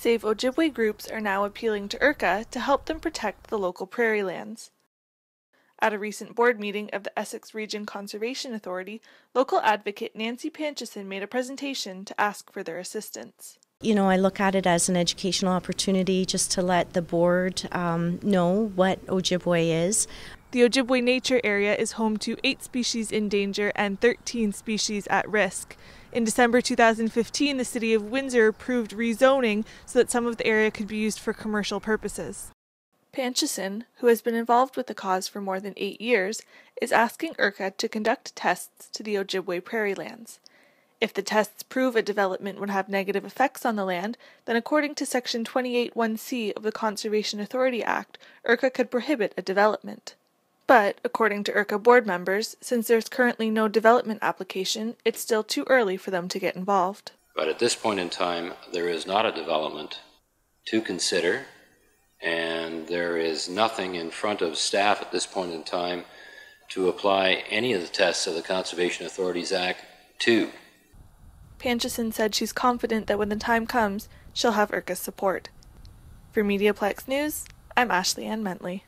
Save Ojibway groups are now appealing to ERCA to help them protect the local prairie lands. At a recent board meeting of the Essex Region Conservation Authority, local advocate Nancy Pancheshan made a presentation to ask for their assistance. You know, I look at it as an educational opportunity just to let the board um, know what Ojibway is. The Ojibway Nature Area is home to eight species in danger and 13 species at risk. In December 2015, the City of Windsor approved rezoning so that some of the area could be used for commercial purposes. Pancheshan, who has been involved with the cause for more than eight years, is asking ERCA to conduct tests to the Ojibway prairie lands. If the tests prove a development would have negative effects on the land, then according to Section 28.1c of the Conservation Authority Act, ERCA could prohibit a development. But, according to ERCA board members, since there's currently no development application, it's still too early for them to get involved. But at this point in time, there is not a development to consider and there is nothing in front of staff at this point in time to apply any of the tests of the Conservation Authorities Act to. Pancheshan said she's confident that when the time comes, she'll have ERCA's support. For Mediaplex News, I'm Ashley Ann Mentley.